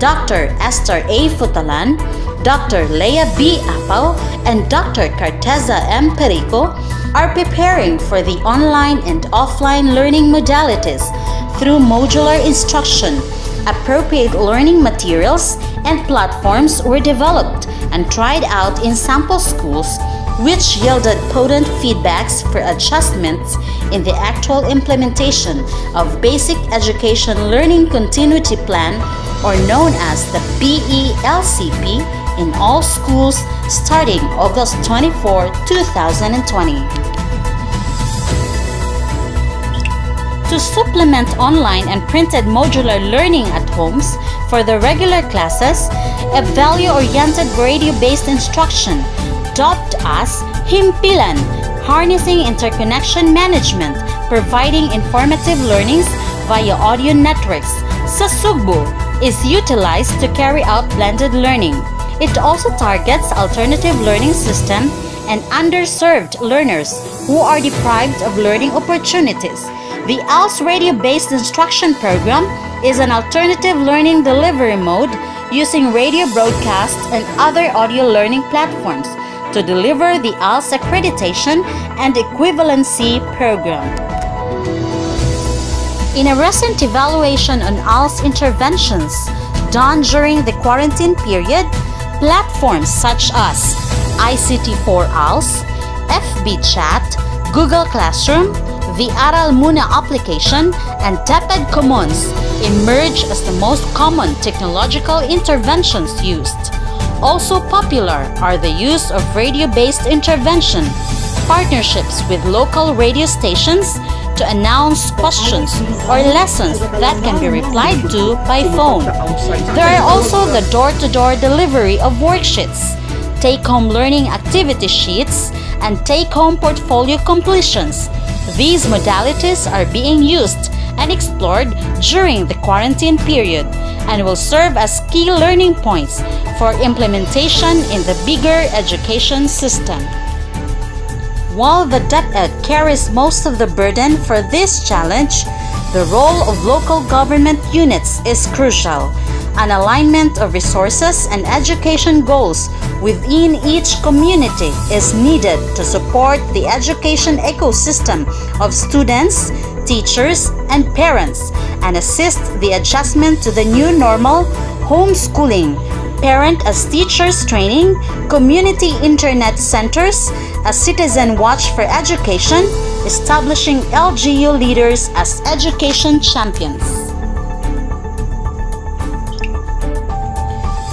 Dr. Esther A. Futalan, Dr. Leah B. Apao, and Dr. Carteza M. Perico are preparing for the online and offline learning modalities through modular instruction. Appropriate learning materials and platforms were developed and tried out in sample schools which yielded potent feedbacks for adjustments in the actual implementation of Basic Education Learning Continuity Plan or known as the BELCP in all schools starting August 24, 2020. To supplement online and printed modular learning at homes for the regular classes, a value-oriented radio-based instruction dubbed as Himpilan, harnessing interconnection management, providing informative learnings via audio networks. sa Sasugbo is utilized to carry out blended learning. It also targets alternative learning system and underserved learners who are deprived of learning opportunities. The ALS radio-based instruction program is an alternative learning delivery mode using radio broadcasts and other audio learning platforms to deliver the ALS accreditation and equivalency program. In a recent evaluation on ALS interventions done during the quarantine period, platforms such as ICT4 ALS, FB Chat, Google Classroom, the Aral Muna application, and DepEd Commons emerge as the most common technological interventions used. Also popular are the use of radio-based intervention, partnerships with local radio stations to announce questions or lessons that can be replied to by phone. There are also the door-to-door -door delivery of worksheets, take-home learning activity sheets, and take-home portfolio completions. These modalities are being used and explored during the quarantine period and will serve as key learning points for implementation in the bigger education system. While the DepEd carries most of the burden for this challenge, the role of local government units is crucial. An alignment of resources and education goals within each community is needed to support the education ecosystem of students, teachers, and parents and assist the adjustment to the new normal, homeschooling, parent as teachers training, community internet centers, a citizen watch for education, establishing LGU leaders as education champions.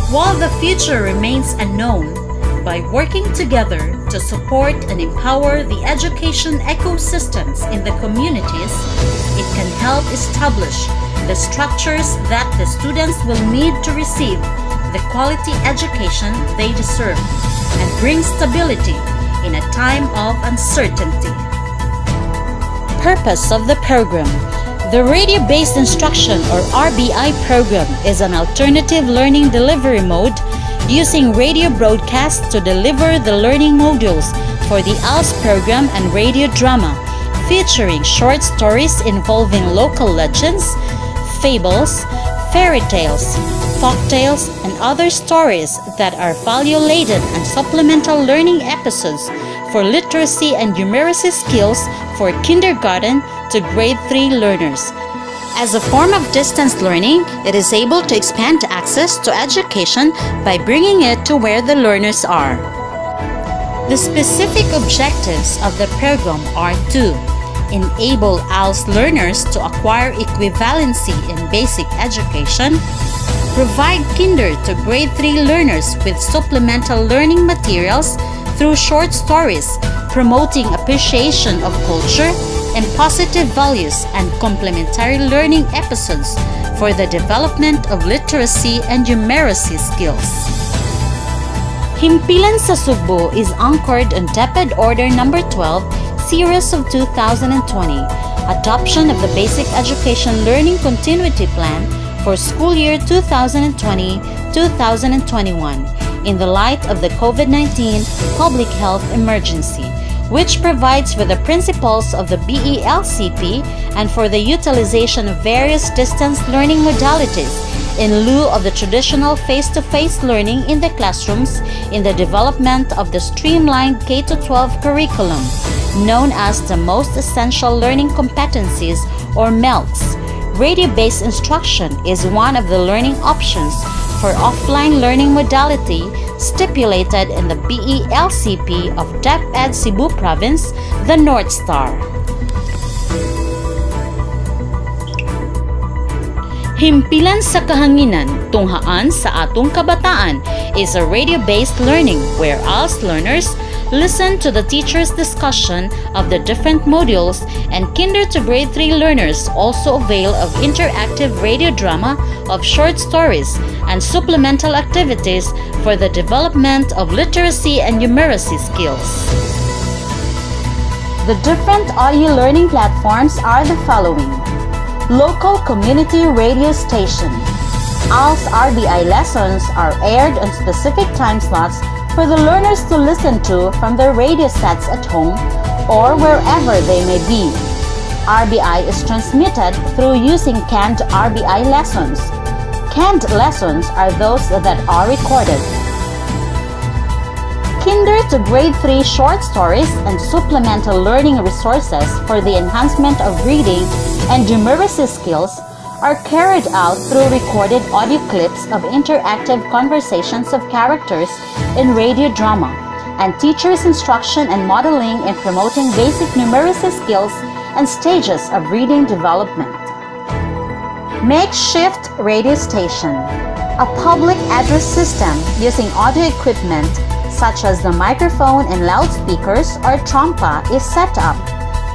While the future remains unknown, by working together to support and empower the education ecosystems in the communities, it can help establish the structures that the students will need to receive the quality education they deserve and bring stability in a time of uncertainty. Purpose of the program The Radio Based Instruction or RBI program is an alternative learning delivery mode using radio broadcasts to deliver the learning modules for the ALS program and radio drama, featuring short stories involving local legends, fables, fairy tales, folk tales, and other stories that are value-laden and supplemental learning episodes for literacy and numeracy skills for kindergarten to grade 3 learners. As a form of distance learning, it is able to expand access to education by bringing it to where the learners are. The specific objectives of the program are to enable ALS learners to acquire equivalency in basic education, provide kinder to grade 3 learners with supplemental learning materials through short stories promoting appreciation of culture and positive values and complementary learning episodes for the development of literacy and numeracy skills. Himpilan sa Sugbo is anchored on DepEd Order Number 12, Series of 2020, adoption of the Basic Education Learning Continuity Plan for school year 2020-2021 in the light of the COVID-19 public health emergency, which provides for the principles of the BELCP and for the utilization of various distance learning modalities in lieu of the traditional face-to-face learning in the classrooms in the development of the streamlined K-12 curriculum, known as the Most Essential Learning Competencies or MELCs. Radio-based instruction is one of the learning options for offline learning modality stipulated in the BELCP of DepEd Cebu Province, the North Star. Himpilan sa kahanginan, tunghaan sa atong kabataan is a radio-based learning where ALS learners listen to the teacher's discussion of the different modules and kinder to grade 3 learners also avail of interactive radio drama of short stories and supplemental activities for the development of literacy and numeracy skills. The different audio learning platforms are the following. Local Community Radio Station. ALS RBI lessons are aired on specific time slots for the learners to listen to from their radio sets at home or wherever they may be. RBI is transmitted through using canned RBI lessons. Canned lessons are those that are recorded. Kinder to grade 3 short stories and supplemental learning resources for the enhancement of reading and numeracy skills are carried out through recorded audio clips of interactive conversations of characters in radio drama and teachers' instruction and modeling in promoting basic numeracy skills and stages of reading development. Makeshift Radio Station A public address system using audio equipment such as the microphone and loudspeakers or trompa is set up.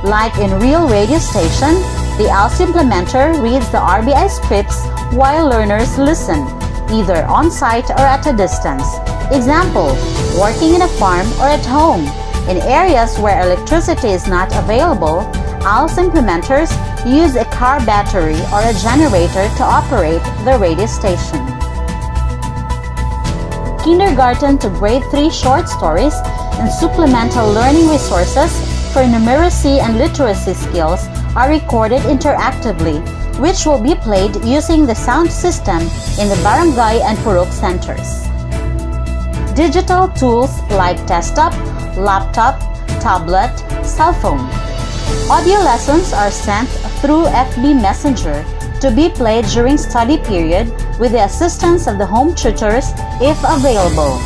Like in real radio station, the ALS implementer reads the RBI scripts while learners listen, either on-site or at a distance. Example, working in a farm or at home. In areas where electricity is not available, ALS implementers use a car battery or a generator to operate the radio station. Kindergarten to grade 3 short stories and supplemental learning resources for numeracy and literacy skills are recorded interactively, which will be played using the sound system in the barangay and purok centers. Digital tools like desktop, laptop, tablet, cell phone. Audio lessons are sent through FB Messenger to be played during study period with the assistance of the home tutors if available.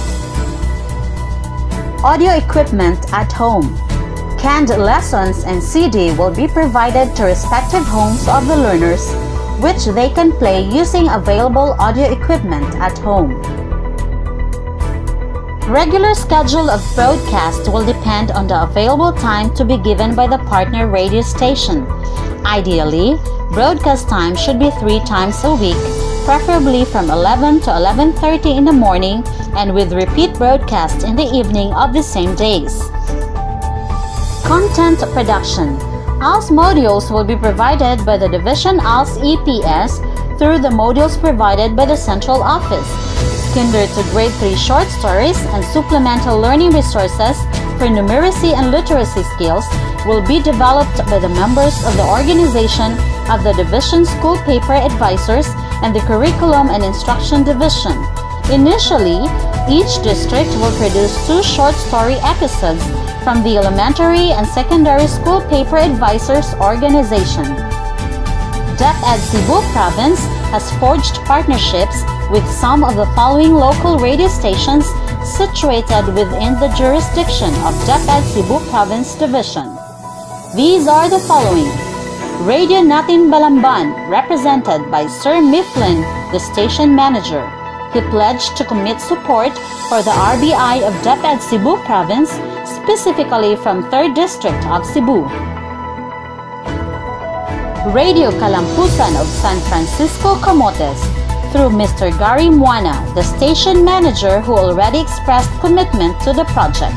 Audio equipment at home. Canned lessons and CD will be provided to respective homes of the learners, which they can play using available audio equipment at home. Regular schedule of broadcast will depend on the available time to be given by the partner radio station. Ideally, broadcast time should be three times a week, preferably from 11 to 11.30 in the morning and with repeat broadcast in the evening of the same days. Content production. ALS modules will be provided by the Division ALS EPS through the modules provided by the Central Office. Kinder to grade 3 short stories and supplemental learning resources for numeracy and literacy skills will be developed by the members of the organization of the Division School Paper Advisors and the Curriculum and Instruction Division. Initially, each district will produce two short story episodes from the Elementary and Secondary School Paper Advisors Organization. DepEd Cebu Province has forged partnerships with some of the following local radio stations situated within the jurisdiction of DepEd Cebu Province Division. These are the following. Radio Natin Balamban, represented by Sir Mifflin, the station manager. He pledged to commit support for the RBI of DepEd Cebu Province specifically from 3rd District of Cebu. Radio Kalampusan of San Francisco Camotes through Mr. Gary Muana, the station manager who already expressed commitment to the project.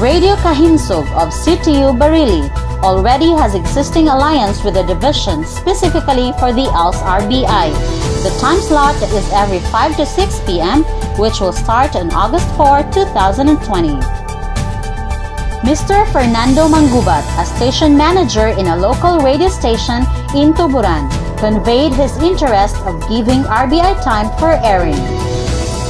Radio Kahinsog of CTU Barili already has existing alliance with the division specifically for the ALS RBI. The time slot is every 5 to 6 p.m., which will start on August 4, 2020. Mr. Fernando Mangubat, a station manager in a local radio station in Tuburan, conveyed his interest of giving RBI time for airing.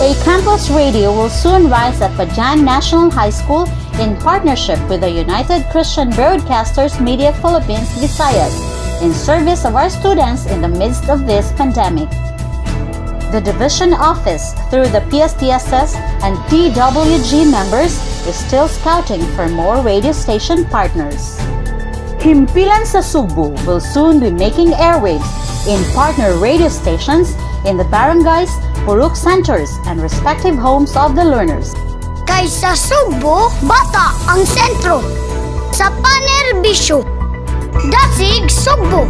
A campus radio will soon rise at Pajan National High School in partnership with the United Christian Broadcasters Media Philippines Visayas in service of our students in the midst of this pandemic. The division office, through the PSTSS and DWG members, is still scouting for more radio station partners. Himpilan sa Sugbo will soon be making airwaves in partner radio stations in the barangays, Purok centers, and respective homes of the learners. Kaysa Subo, bata ang sentro. Sa panerbisyo, dasig Subo.